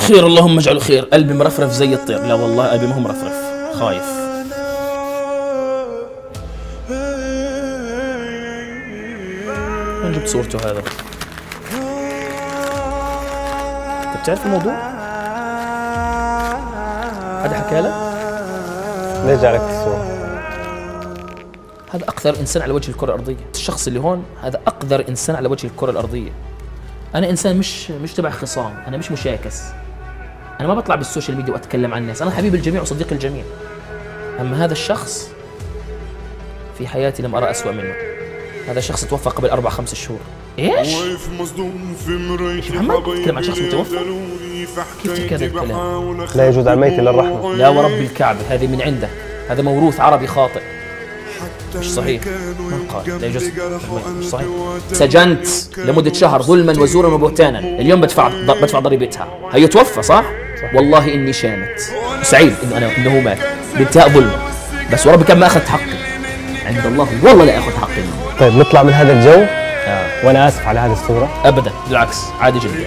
خير اللهم اجعله خير. قلبي مرفرف زي الطير. لا والله قلبي ما هو مرفرف. خايف. وين جبت صورته هذا؟ انت بتعرف الموضوع؟ حدا حكى لك ليش جعلك الصورة؟ هذا أقذر إنسان على وجه الكرة الأرضية. الشخص اللي هون هذا أقذر إنسان على وجه الكرة الأرضية. أنا إنسان مش مش تبع خصام أنا مش مشاكس. أنا ما بطلع بال social media وأتكلم عن الناس أنا حبيب الجميع وصديق الجميع. أما هذا الشخص في حياتي لم أرى أسوأ منه. هذا شخص توفى قبل أربع خمس شهور. إيش؟ واقف مصدوم في مرايتي محمد بتتكلم عن شخص متوفى؟ كيف تحكي هذا حكايتي الكلام؟ لا يجوز على الميت إلا الرحمة. لا ورب الكعبة هذه من عنده. هذا موروث عربي خاطئ. مش صحيح. من قال. لا يجوز. مش صحيح. سجنت لمدة شهر ظلما وزورا وبهتانا. اليوم بدفع بدفع ضريبتها. هي توفى صح؟ والله إني شامت. سعيد إنه أنا إنه مات. بانتهاء ظلمه بس وربي كان ما أخذت حقي. عند الله. والله لا أخذ حقي. منه طيب نطلع من هذا الجو. آه. وأنا آسف على هذه الصورة. أبدا. بالعكس. عادي جدا.